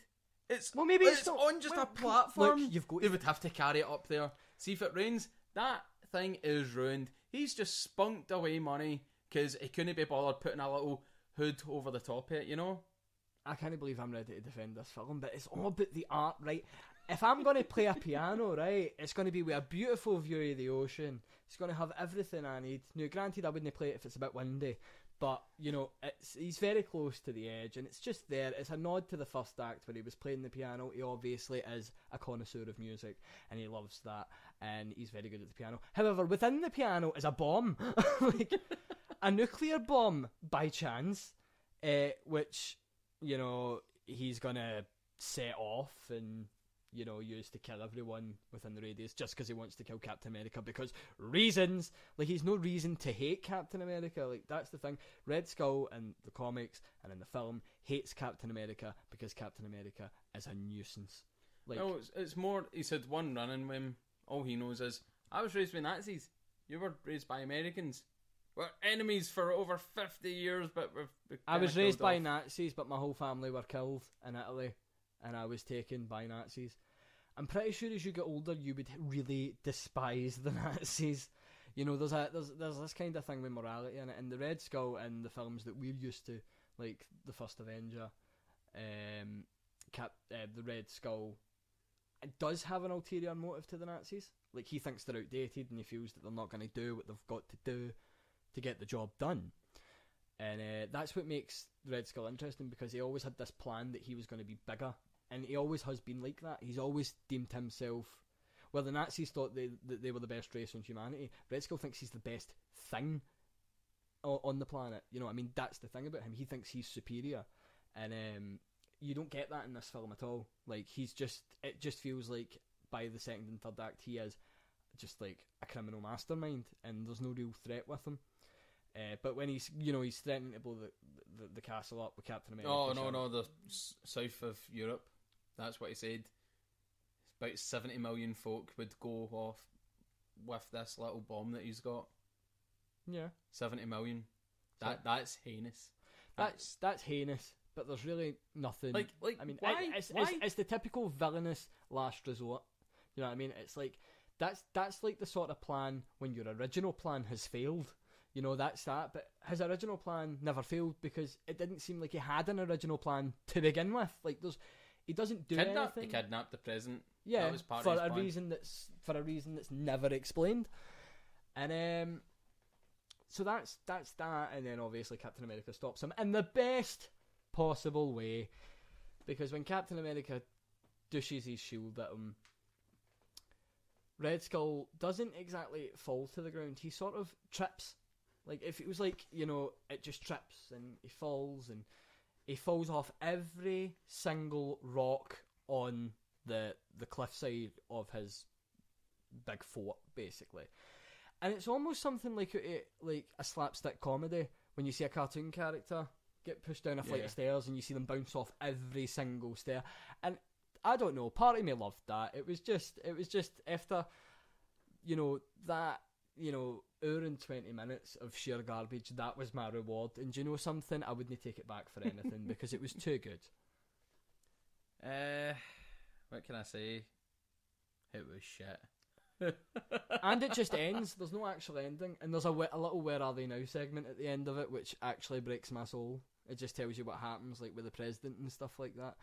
It's Well, maybe it's it's not- on just well, a platform. look, you've got- They would have to carry it up there. See if it rains. That thing is ruined. He's just spunked away money because he couldn't be bothered putting a little hood over the top of it. You know. I can't believe I'm ready to defend this film, but it's all about the art, right? If I'm going to play a piano, right, it's going to be with a beautiful view of the ocean. It's going to have everything I need. Now, granted, I wouldn't play it if it's a bit windy, but you know, it's he's very close to the edge, and it's just there. It's a nod to the first act where he was playing the piano. He obviously is a connoisseur of music, and he loves that, and he's very good at the piano. However, within the piano is a bomb, like a nuclear bomb by chance, uh, which you know he's gonna set off and you know used to kill everyone within the radius just because he wants to kill Captain America because reasons like he's no reason to hate Captain America like that's the thing Red Skull in the comics and in the film hates Captain America because Captain America is a nuisance like no, it's, it's more. He said one running with him. All he knows is I was raised by Nazis. You were raised by Americans. We're enemies for over fifty years, but we've. I was raised killed by. Nazis but my whole family were killed in Italy and I was taken by Nazis I'm pretty sure as you get older, you would really despise the Nazis. You know, there's a there's there's this kind of thing with morality in it, and the Red Skull and the films that we're used to, like the first Avenger, um, Cap, uh, the Red Skull, it does have an ulterior motive to the Nazis. Like he thinks they're outdated, and he feels that they're not going to do what they've got to do to get the job done. And uh, that's what makes Red Skull interesting because he always had this plan that he was going to be bigger, and he always has been like that. He's always deemed himself. Well, the Nazis thought they that they were the best race on humanity. Red Skull thinks he's the best thing on the planet. You know, I mean, that's the thing about him. He thinks he's superior, and um, you don't get that in this film at all. Like he's just, it just feels like by the second and third act he is just like a criminal mastermind, and there's no real threat with him. Uh, but when he's, you know, he's threatening to blow the, the, the castle up with Captain America. Oh no no the s- south of Europe. That's what he said. About seventy million folk would go off with this little bomb that he's got. Yeah, Seventy million. So- That that's heinous. that's that's heinous. But there's really nothing. like like I mean, why it- it's, why It's, it's the typical villainous last resort. You know what I mean? It's like that's that's like the sort of plan when your original plan has failed. You know, that's that. But his original plan never failed because it didn't seem like he had an original plan to begin with. Like there's, he doesn't do kidnapped? He kidnapped the president. yeah, that was part of for his a plan. reason that's for a reason that's never explained. And um, so that's that's that. And then obviously Captain America stops him in the best possible way, because when Captain America douches his shield at him, Red Skull doesn't exactly fall to the ground. He sort of trips. Like if it was like you know, it just trips and he falls and he falls off every single rock on the the cliffside of his big fort, basically. And it's almost something like a, like a slapstick comedy when you see a cartoon character get pushed down a flight Yeah. of stairs and you see them bounce off every single stair. And I don't know, part of me loved that. It was just it was just after you know that you know hour and twenty minutes of sheer garbage. That was my reward. And do you know something? I wouldn't take it back for anything because it was too good. Uh, what can I say? It was shit. and it just ends. There's no actual ending, and there's a, a little "Where Are They Now" segment at the end of it, which actually breaks my soul. It just tells you what happens, like with the president and stuff like that,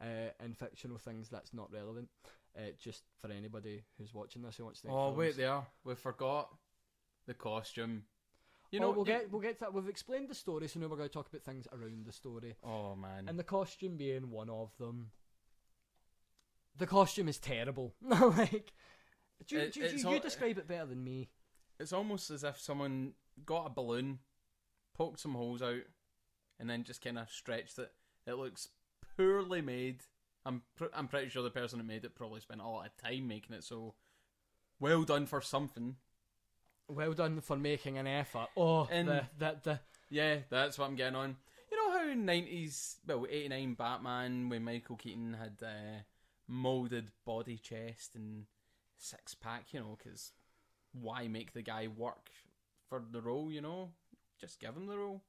uh, and fictional things that's not relevant. Uh, just for anybody who's watching this who wants to. Oh films. wait, there we forgot the costume. You You know know, we'll you- get we'll get to that. We've explained the story, so now we're going to talk about things around the story, Oh man, and the costume being one of them. The costume is terrible. like, do, you- It- do, you- it's you describe it better than me. it's almost as if someone got a balloon, poked some holes out, and then just kind of stretched it. It looks poorly made. I'm pr- I'm pretty sure the person that made it probably spent a lot of time making it. So, well done for something. Well done for making an effort. Oh, And- the, the, the, Yeah, that's what I'm getting on. You know how nineties, well, eighty nine Batman when Michael Keaton had uh, molded body, chest, and six pack. You know, because why make the guy work for the role? You know, just give him the role.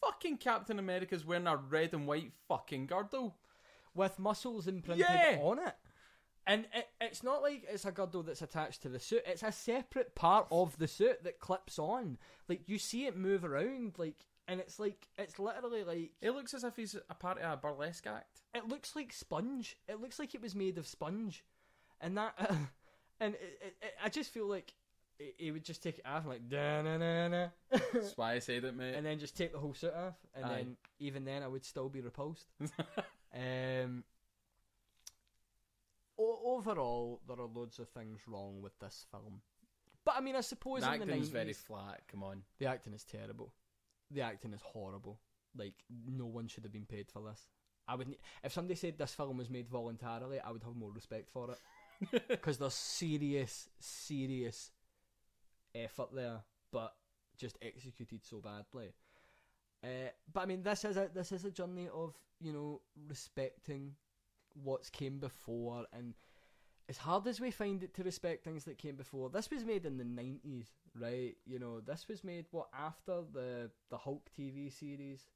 Fucking Captain America's wearing a red and white fucking girdle. With muscles imprinted Yeah. on it. And it, it's not like it's a girdle that's attached to the suit. It's a separate part of the suit that clips on. Like you see it move around, like, and it's like it's literally like It looks as if he's a part of a burlesque act. it looks like sponge. It looks like it was made of sponge, and that, and it, it, it, I just feel like he- would just take it off like da na na na, That's why I said it, mate. and then just take the whole suit off, and Aye. then even then I would still be repulsed. Um, o- overall, there are loads of things wrong with this film. But I mean, I suppose the in the acting's 90s, very flat. Come on. the acting is terrible. The acting is horrible. Like no one should have been paid for this. I would, if somebody said this film was made voluntarily, I would have more respect for it because there's serious, serious effort there, but just executed so badly. Uh, but I mean, this is a this is a journey of you know respecting what's came before, and as hard as we find it to respect things that came before, this was made in the nineties, right? You know, this was made what after the the Hulk TV series.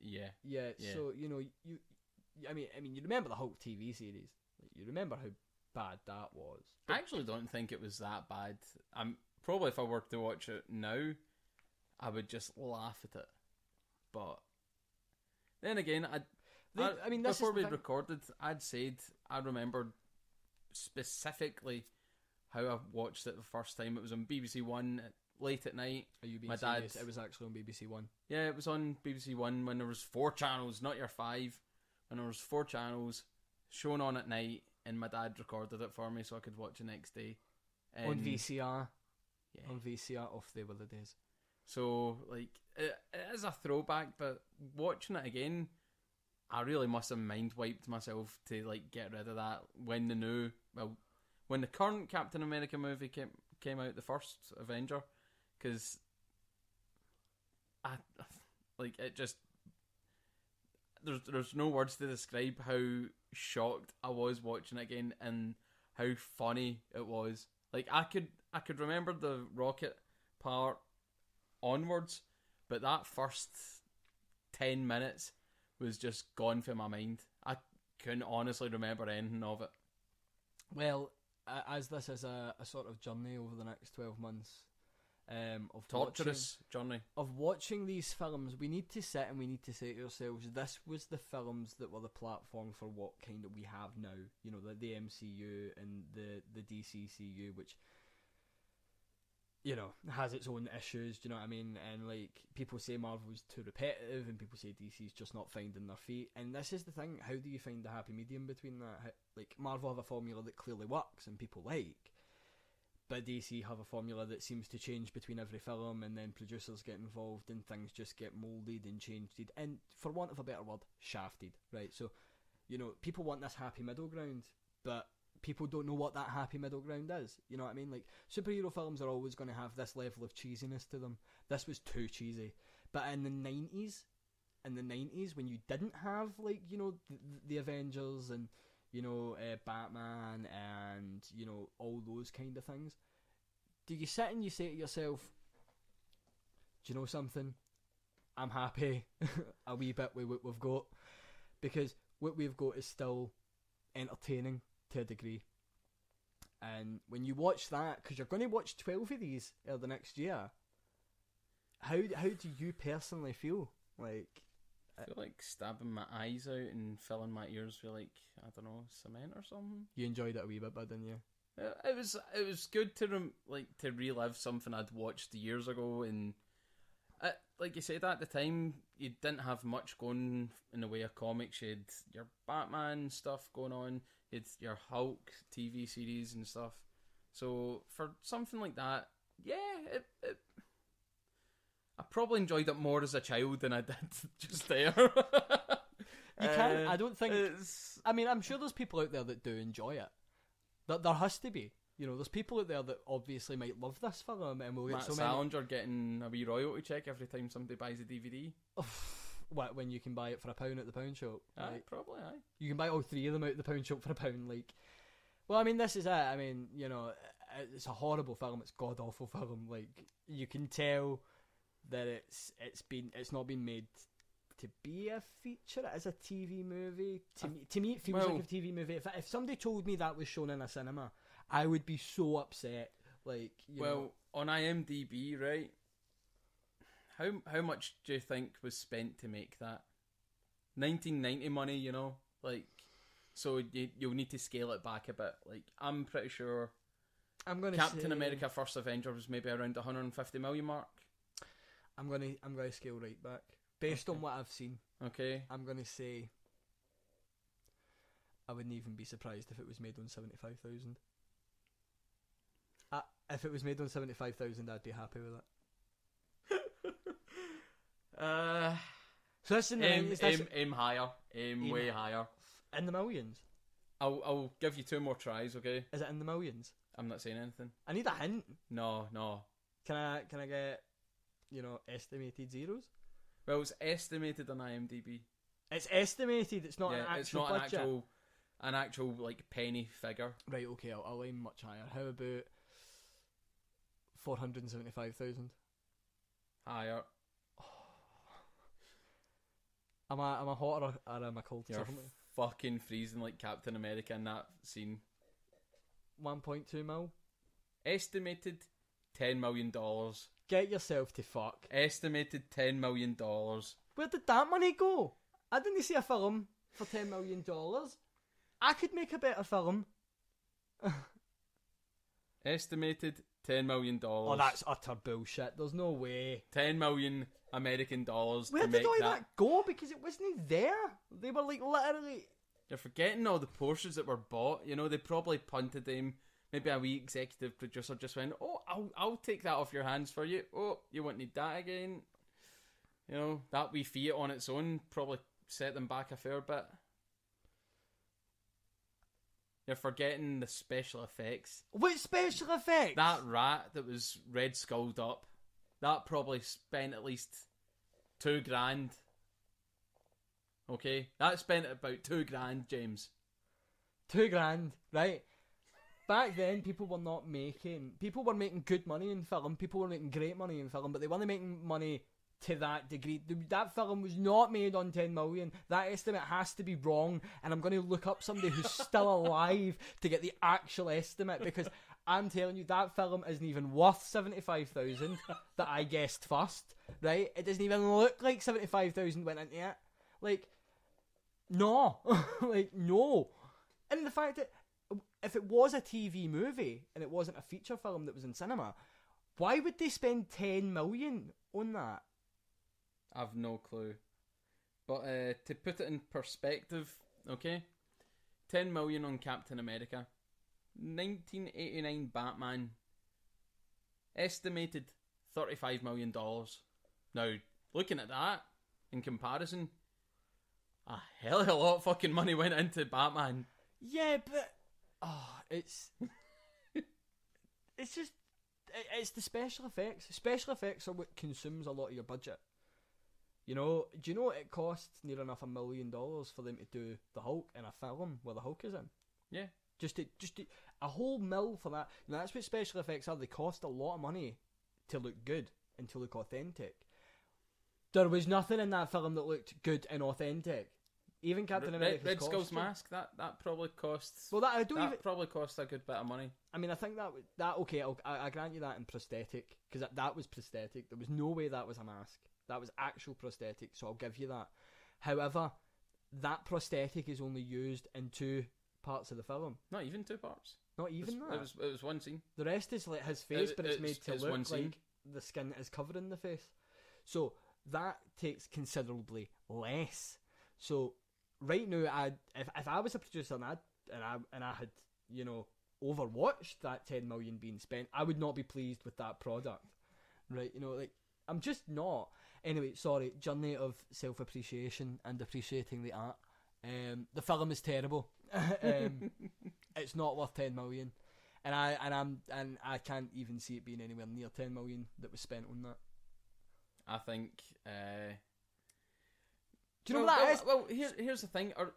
Yeah. Yeah, Yeah. so you know you, I mean, I mean, you remember the Hulk TV series? You remember how bad that was. I actually don't think it was that bad. I'm probably if I were to watch it now, I would just laugh at it. But then again, I, They- I, I mean, this before we recorded, I'd said I remembered specifically how I watched it the first time. It was on BBC One at- late at night. Are you being My serious? dad- It was actually on BBC One. Yeah, it was on BBC One when there was four channels, not your five. When there was four channels shown on at night, and my dad recorded it for me so I could watch the next day. on VCR. Yeah. On VCR. Off they were the days. So like it, it is a throwback, but watching it again, I really must have mind wiped myself to like get rid of that when the new well, when the current Captain America movie came came out, the first Avenger, because I like it just there's there's no words to describe how shocked I was watching it again and how funny it was. Like I could I could remember the rocket part onwards, but that first ten minutes was just gone from my mind. I couldn't honestly remember anything of it. Well, as this is a, a sort of journey over the next twelve months, um, of watching, Torturous journey. of watching these films, we need to sit and we need to say to ourselves, this was the films that were the platform for what kind of we have now. You know, the, the MCU and the, the DCCU, which, you know, has its own issues, do you know what I mean? And, like, people say Marvel's too repetitive and people say DC's just not finding their feet. And this is the thing, how do you find the happy medium between that? How, like, Marvel have a formula that clearly works and people like but DC have a formula that seems to change between every film, and then producers get involved, and things just get molded and changed, and for want of a better word, shafted. Right? So, you know, people want this happy middle ground, but people don't know what that happy middle ground is. You know what I mean? Like superhero films are always going to have this level of cheesiness to them. This was too cheesy, but in the nineties, in the nineties, when you didn't have like you know the, the Avengers and you know, uh, Batman and, you know, all those kind of things. Do you sit and you say to yourself, do you know something? I'm happy a wee bit with what we've got because what we've got is still entertaining to a degree. And when you watch that, because you're going to watch 12 of these uh, the next year, how, how do you personally feel? Like, I feel like stabbing my eyes out and filling my ears with like I don't know cement or something. you enjoyed it a wee bit, but didn't you? It was it was good to rem- like to relive something I'd watched years ago and uh, like you said at the time you didn't have much going in the way of comics. You had your Batman stuff going on, you had your Hulk TV series and stuff. So for something like that, yeah, it, it I probably enjoyed it more as a child than I did just there. You can't, I uh, don't think. It's, I mean, I'm sure there's people out there that do enjoy it. There, there has to be. You know, there's people out there that obviously might love this film, and we'll get Matt so many. Salinger getting a wee royalty check every time somebody buys a DVD. What when you can buy it for a pound at the pound shop? Aye, Like, probably, aye. you can buy all three of them out at the pound shop for a pound. Like, well, I mean, this is it. I mean, you know, it's a horrible film. It's god awful film. Like, you can tell that it's it's been it's not been made to be a feature. Is a TV movie. To Uh, me, to me, it feels well- like a TV movie. If if somebody told me that was shown in a cinema, I would be so upset. Like, you well, know, on IMDb, right? How how much do you think was spent to make that? 1990 money, you know, like. So you you'll need to scale it back a bit. Like I'm pretty sure I'm gonna Captain say- America: First Avenger was maybe around 150 million mark. I'm gonna I'm gonna scale right back based on what I've seen. Okay, I'm gonna say I wouldn't even be surprised if it was made on seventy five thousand. Uh, if it was made on seventy five thousand, I'd be happy with it. Uh, So that's in the aim. That's aim, aim higher, aim Aim way higher. in the millions. I'll I'll give you two more tries. Okay, Is it in the millions? I'm not saying anything. I need a hint. No, no. Can I can I get you know estimated zeros? Well, it's estimated on IMDb. It's estimated. It's not yeah, an actual it's not budget. an actual, an actual like penny figure. Right. Okay. I'll, I'll aim much higher. How about four hundred and seventy five thousand? Higher. Am I am I hot or, or am I cold? You're fucking freezing like Captain America in that scene. One point two mil. Estimated ten million dollars. Get yourself to fuck. Estimated ten million dollars. Where did that money go? I didn't see a film for ten million dollars. I could make a better film. Estimated ten million oh, dollars. Oh, that's utter bullshit. There's no way. ten million American dollars Where to did all that. that go? Because it wasn't there. They were like literally. You're forgetting all the Porsches that were bought. You know, they probably punted them. Maybe a wee executive producer just went, "Oh, I'll I'll take that off your hands for you. Oh, you won't need that again." You know, that wee Fiat on its own probably set them back a fair bit. You're forgetting the special effects. What special effects? That rat that was red skulled up, that probably spent at least two grand. Okay, that spent about two grand, James. Two grand, right? Back then, people were not making. People were making good money in film. People were making great money in film, but they weren't making money to that degree. That film was not made on 10 million. That estimate has to be wrong, and I'm going to look up somebody who's still alive to get the actual estimate because I'm telling you, that film isn't even worth 75,000 that I guessed first, right? It doesn't even look like 75,000 went into it. Like, no. like, no. And the fact that if it was a TV movie and it wasn't a feature film that was in cinema, why would they spend 10 million on that? I've no clue. But uh, to put it in perspective, okay, ten million on Captain America, nineteen eighty nine Batman, estimated thirty five million dollars. Now, looking at that in comparison, a hell of a lot of fucking money went into Batman. Yeah, but oh, it's it's just it's the special effects. Special effects are what consumes a lot of your budget. You know, do you know it costs near enough a million dollars for them to do the Hulk in a film where the Hulk is in? Yeah, Just to, just to, a whole mill for that. You know, that's what special effects are. They cost a lot of money to look good and to look authentic. There was nothing in that film that looked good and authentic. Even Captain Red, America's Red Skull's costume. mask that that probably costs. Well, that I don't that even. probably cost a good bit of money. I mean, I think that that okay. I'll, I, I grant you that in prosthetic because that, that was prosthetic. There was no way that was a mask. That was actual prosthetic. So I'll give you that. However, that prosthetic is only used in two parts of the film. Not even two parts. Not even that. it was it was one scene. The rest is like his face, It- but it's it's- made to it's one look scene. like the skin is covering the face. So that takes considerably less. So right now, I if if I was a producer and I and I and I had you know overwatched that ten million being spent, I would not be pleased with that product. Right? You know, like I'm just not. Anyway, sorry. Journey of self appreciation and appreciating the art. Um, the film is terrible. um, it's not worth ten million and I and I'm and I can't even see it being anywhere near ten million that was spent on that. I think. Uh, Do you know well, what that well, is? Well, here's here's the thing. Are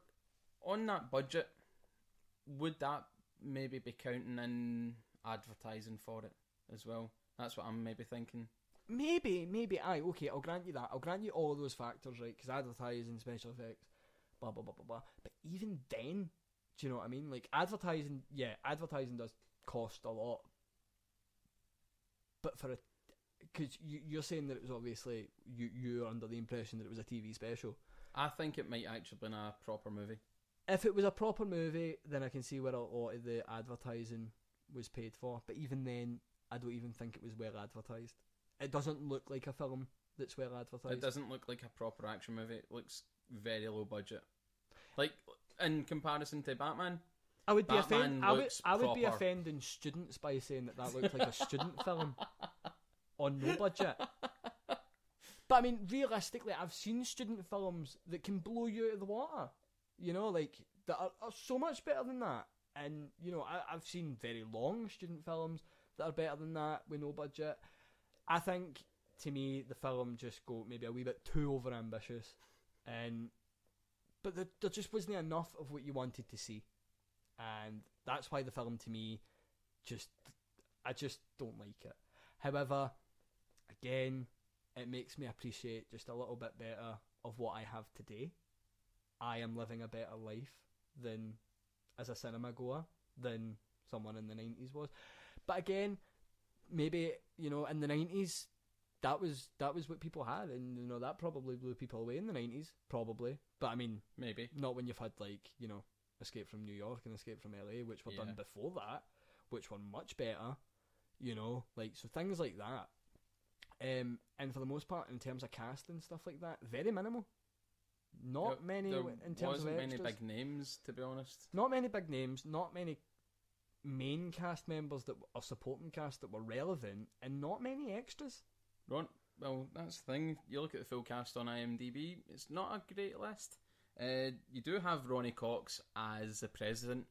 on that budget, would that maybe be counting in advertising for it as well? That's what I'm maybe thinking. Maybe, maybe. Aye, okay. I'll grant you that. I'll grant you all those factors, right? Because advertising, special effects, blah blah blah blah blah. But even then, do you know what I mean? Like advertising, yeah, advertising does cost a lot. But for a, because you, you're saying that it was obviously you you're under the impression that it was a TV special. I think it might actually been a proper movie. if it was a proper movie, then I can see where a lot of the advertising was paid for. But even then, I don't even think it was well advertised. It doesn't look like a film that's well advertised. It doesn't look like a proper action movie. It looks very low budget. Like in comparison to Batman, I would be offend- I would, I would be offending students by saying that that looked like a student film on no budget. But I mean, realistically, I've seen student films that can blow you out of the water. You know, like that are, are so much better than that. And you know, I, I've seen very long student films that are better than that with no budget. I think to me the film just go maybe a wee bit too over ambitious, and but there, there just wasn't enough of what you wanted to see, and that's why the film to me just I just don't like it. However, again, it makes me appreciate just a little bit better of what I have today. I am living a better life than as a cinema goer than someone in the nineties was. But again, maybe you know in the nineties that was that was what people had, and you know that probably blew people away in the nineties, probably. But I mean, Maybe. not when you've had like you know Escape from New York and Escape from LA, which were done before that, which were much better. You know, like so things like that. Um, and for the most part, in terms of cast and stuff like that, very minimal. Not There- many There in terms wasn't of many big names, to be honest. Not many big names. Not many main cast members that or supporting cast that were relevant, and not many extras. Ron, well, that's the thing. You look at the full cast on IMDb, it's not a great list. Uh, you do have Ronny Cox as the president,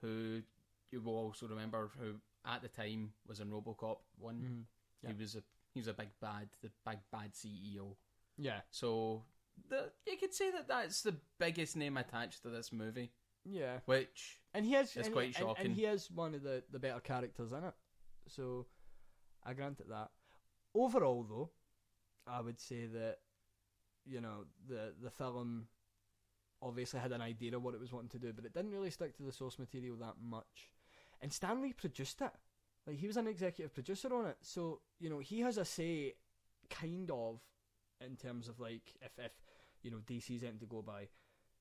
who you will also remember who at the time was in RoboCop one. Mm-hmm. Yeah. He was a he was a big bad, the big bad CEO. Yeah, So the you could say that that's the biggest name attached to this movie, yeah. which And he has It's and, quite and- And, he is one of the, the better characters in it. So I grant it that. Overall though, I would say that you know, the the film obviously had an idea of what it was wanting to do, but it didn't really stick to the source material that much. And Stan Lee produced it. Like he was an executive producer on it. So, you know, he has a say kind of in terms of like if if you know DC's anything to go by,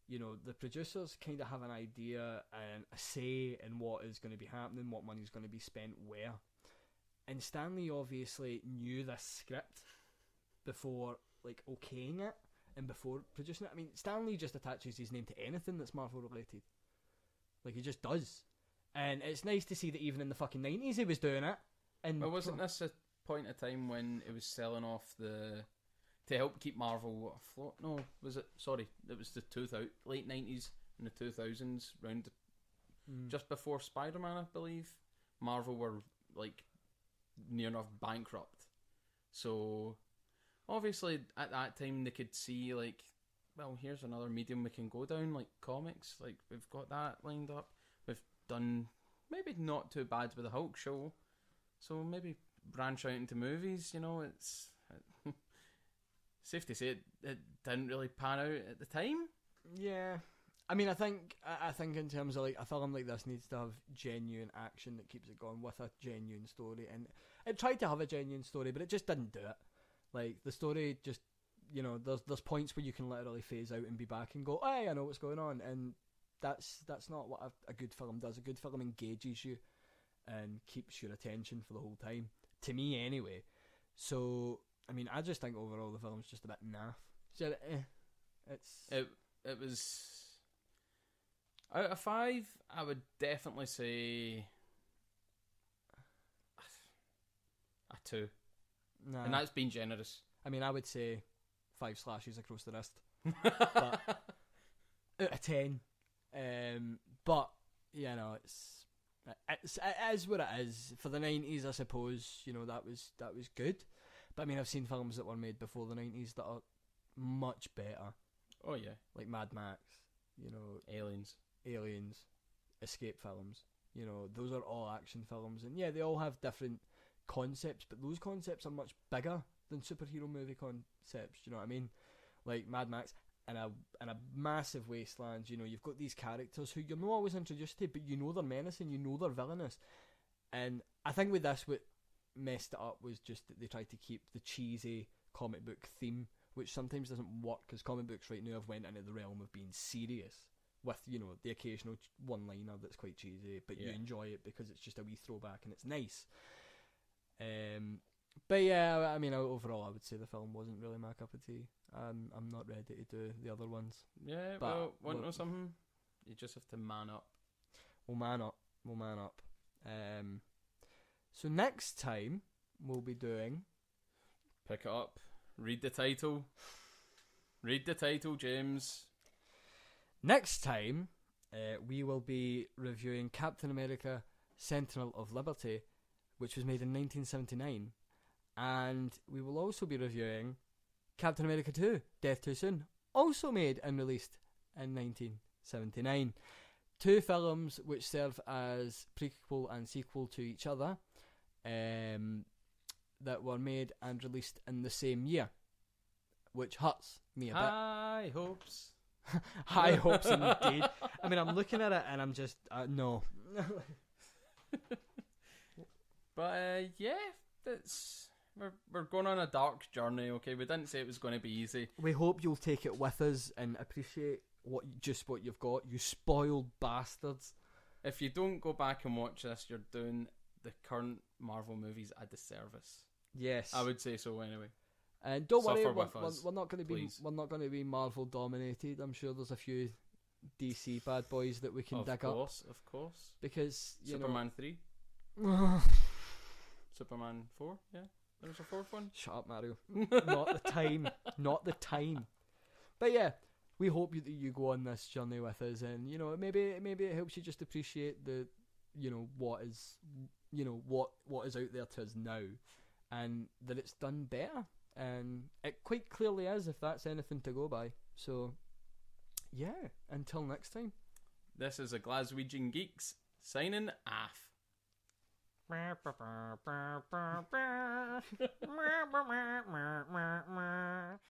you know, the producers kind of have an idea and a say in what is going to be happening, what money's going to be spent where. And Stan Lee obviously knew this script before like okaying it and before producing it. I mean, Stan Lee just attaches his name to anything that's Marvel related. Like he just does. And it's nice to see that even in the fucking nineties he was doing it. And well, wasn't this a point of time when it was selling off the to help keep Marvel afloat? No, was it? Sorry, it was the two thousand late nineties and the two thousands round Mm. just before Spider Man, I believe. Marvel were like near enough bankrupt, so obviously at that time they could see like, well, here's another medium we can go down, like comics. Like we've got that lined up. We've done maybe not too bad with the Hulk show, so maybe branch out into movies. You know, it's safe to say it, it didn't really pan out at the time. Yeah. I mean, I think I think in terms of like a film like this needs to have genuine action that keeps it going with a genuine story, and it tried to have a genuine story, but it just didn't do it. Like the story just, you know, there's there's points where you can literally phase out and be back and go, hey, I know what's going on, and that's that's not what a, a good film does. A good film engages you and keeps your attention for the whole time. To me, anyway. So I mean, I just think overall the film's just a bit naff. So, eh, it's It it was out of five. I would definitely say a two, nah. and that's being generous. I mean, I would say five slashes across the wrist out of ten. Um, but you know, it's it's it is what it is for the nineties. I suppose you know that was that was good. But I mean, I've seen films that were made before the nineties that are much better, oh yeah, like Mad Max. You know, aliens. Aliens, escape films. You know, those are all action films, and yeah, they all have different concepts, but those concepts are much bigger than superhero movie concepts. Do you know what I mean? Like Mad Max and a in a massive wasteland. You know, you've got these characters who you're not always introduced to, but you know they're menacing, you know they're villainous, and I think with this, what messed it up was just that they tried to keep the cheesy comic book theme, which sometimes doesn't work because comic books right now have went into the realm of being serious with you know the occasional one liner that's quite cheesy, but you enjoy it because it's just a wee throwback and it's nice. Um, but yeah, I mean overall, I would say the film wasn't really my cup of tea. Um, I'm not ready to do the other ones. Yeah, But well, want to know something? You just have to man up. We'll man up. We'll man up. Um, so next time we'll be doing Pick it up. Read the title. Read the title, James. next time uh, we will be reviewing Captain America: Sentinel of Liberty, which was made in 1979, and we will also be reviewing Captain America 2: Death Too Soon, also made and released in 1979. Two films which serve as prequel and sequel to each other, um, that were made and released in the same year, which hurts me a bit. High hopes. High hopes indeed. I mean, I'm looking at it and I'm just uh, no. But uh, yeah, it's we're we're going on a dark journey. Okay, we didn't say it was going to be easy. we hope you'll take it with us and appreciate what just what you've got. You spoiled bastards. If you don't go back and watch this, you're doing the current Marvel movies a disservice. Yes, I would say so anyway. And don't worry, Suffer we're, we're, us, we're not going to be please. we're not going to be Marvel dominated. I'm sure there's a few DC bad boys that we can of dig up course, of course. because you Superman three. Superman four. Yeah, there's a fourth one. Shut up, Mario. not the time. Not the time. But yeah, we hope you, that you go on this journey with us, and you know maybe maybe it helps you just appreciate the you know what is you know what what is out there to us now, and that it's done better, and it quite clearly is if that's anything to go by. So yeah, until next time. This is a Glaswegian Geeks signing off.